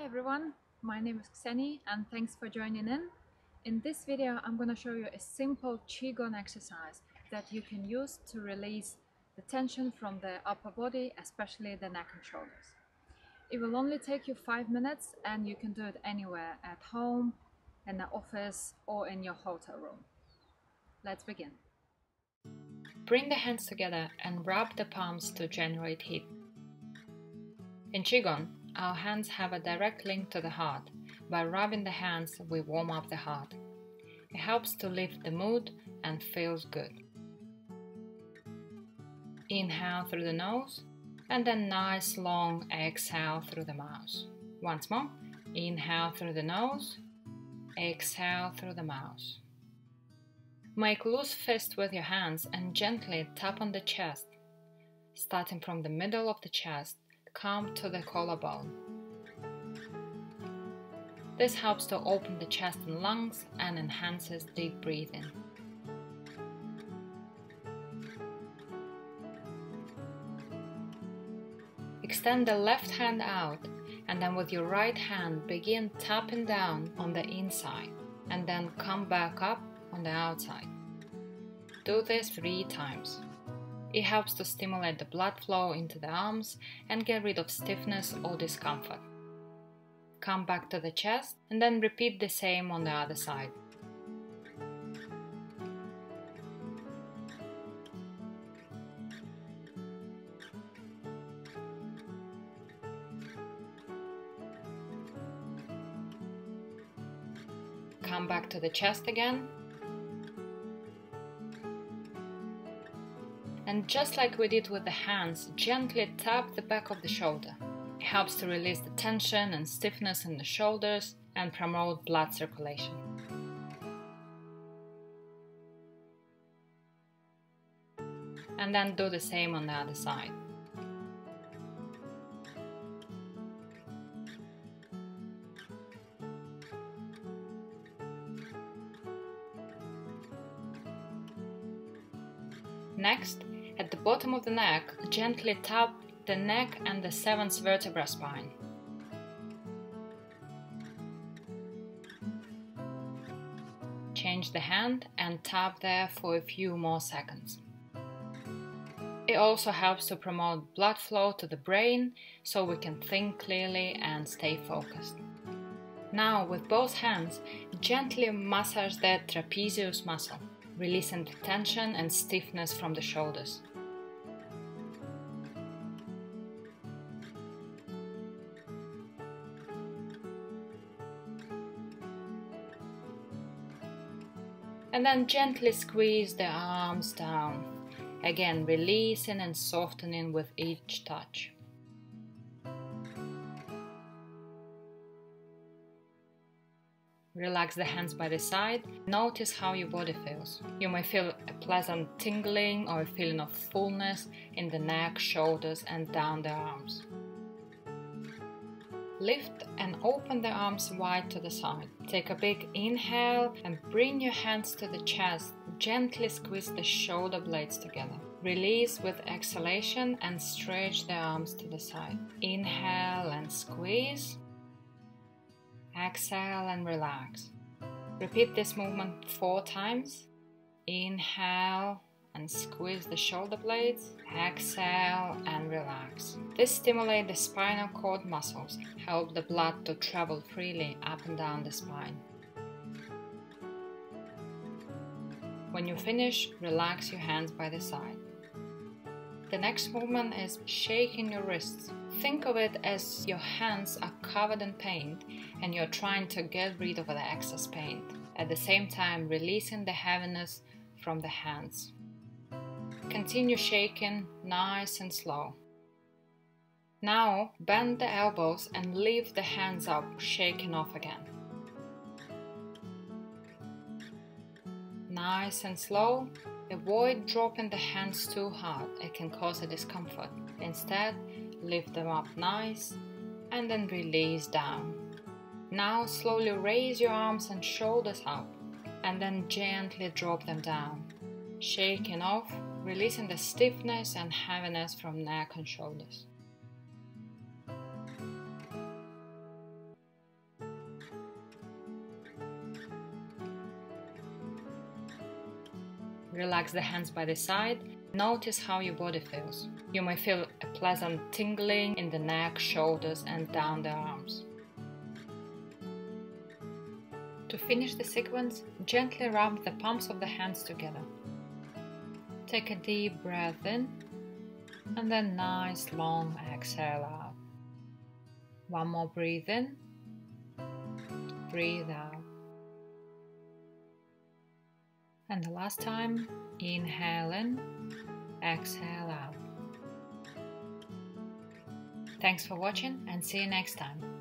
Hi everyone, my name is Kseny and thanks for joining in. In this video I'm going to show you a simple Qigong exercise that you can use to release the tension from the upper body, especially the neck and shoulders. It will only take you 5 minutes and you can do it anywhere at home, in the office or in your hotel room. Let's begin. Bring the hands together and rub the palms to generate heat. In Qigong, our hands have a direct link to the heart. By rubbing the hands, we warm up the heart. It helps to lift the mood and feels good. Inhale through the nose and then nice long exhale through the mouth. Once more, inhale through the nose, exhale through the mouth. Make loose fist with your hands and gently tap on the chest, starting from the middle of the chest come to the collarbone. This helps to open the chest and lungs and enhances deep breathing. Extend the left hand out and then with your right hand begin tapping down on the inside and then come back up on the outside. Do this three times. It helps to stimulate the blood flow into the arms and get rid of stiffness or discomfort. Come back to the chest and then repeat the same on the other side. Come back to the chest again and just like we did with the hands, gently tap the back of the shoulder. It helps to release the tension and stiffness in the shoulders and promote blood circulation. And then do the same on the other side. Next, at the bottom of the neck, gently tap the neck and the seventh vertebra spine. Change the hand and tap there for a few more seconds. It also helps to promote blood flow to the brain so we can think clearly and stay focused. Now, with both hands, gently massage the trapezius muscle, releasing the tension and stiffness from the shoulders. And then gently squeeze the arms down. Again, releasing and softening with each touch. Relax the hands by the side. Notice how your body feels. You may feel a pleasant tingling or a feeling of fullness in the neck, shoulders, and down the arms. Lift and open the arms wide to the side. Take a big inhale and bring your hands to the chest. Gently squeeze the shoulder blades together. Release with exhalation and stretch the arms to the side. Inhale and squeeze. Exhale and relax. Repeat this movement four times. Inhale and squeeze the shoulder blades. Exhale and relax. This stimulates the spinal cord muscles, help the blood to travel freely up and down the spine. When you finish, relax your hands by the side. The next movement is shaking your wrists. Think of it as your hands are covered in paint and you're trying to get rid of the excess paint. At the same time, releasing the heaviness from the hands. Continue shaking nice and slow. Now bend the elbows and lift the hands up, shaking off again. Nice and slow. Avoid dropping the hands too hard, it can cause a discomfort. Instead, lift them up nice and then release down. Now slowly raise your arms and shoulders up and then gently drop them down, shaking off releasing the stiffness and heaviness from neck and shoulders. Relax the hands by the side. Notice how your body feels. You may feel a pleasant tingling in the neck, shoulders, and down the arms. To finish the sequence, gently rub the palms of the hands together. Take a deep breath in and then nice long exhale out. One more breathe in, breathe out. And the last time, inhale in, exhale out. Thanks for watching and see you next time.